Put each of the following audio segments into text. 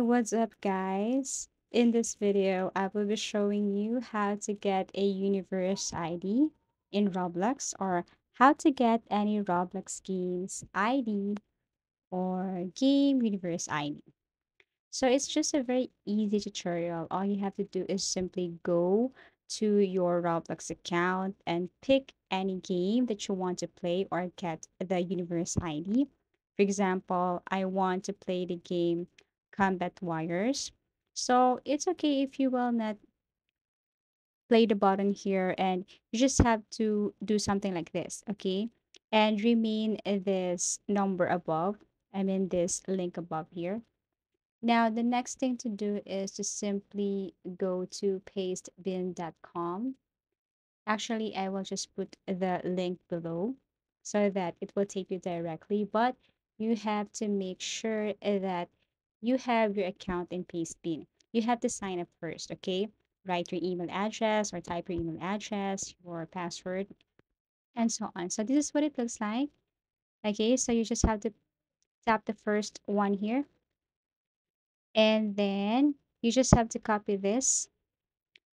What's up, guys? In this video, I will be showing you how to get a universe ID in Roblox or how to get any Roblox games ID or game universe ID. So it's just a very easy tutorial. All you have to do is simply go to your Roblox account and pick any game that you want to play or get the universe ID. For example, I want to play the game Combat Warriors. So it's okay if you will not play the button here and you just have to do something like this, okay? And remain this number above. I mean this link above here now, the next thing to do is to simply go to pastebin.com. Actually, I will just put the link below so that it will take you directly, but you have to make sure that you have your account in Pastebin. You have to sign up first, okay? Write your email address or type your email address, your password, and so on. So this is what it looks like. Okay, so you just have to tap the first one here and then you just have to copy this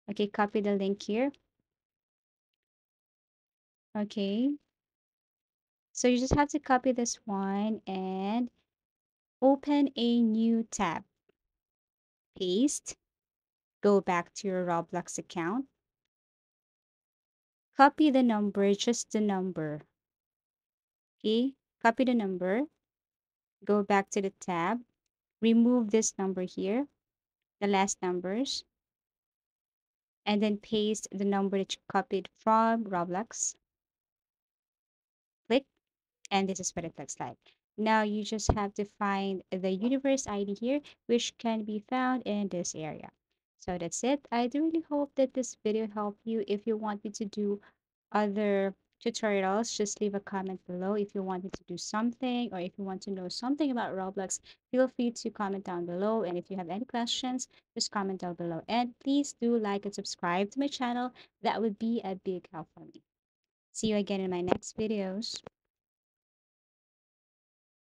okay copy the link here okay so you just have to copy this one and open a new tab. Paste. Go back to your roblox account. Copy the number just the number. Okay copy the number. Go back to the tab. Remove this number here the last numbers. And then paste the number that you copied from Roblox. Click, and this is what it looks like. Now you just have to find the universe ID here, which can be found in this area. So that's it. I do really hope that this video helped you. If you want me to do other tutorials, just leave a comment below if you want me to do something or if you want to know something about Roblox, feel free to comment down below. And if you have any questions, just comment down below. And please do like and subscribe to my channel. That would be a big help for me. See you again in my next videos.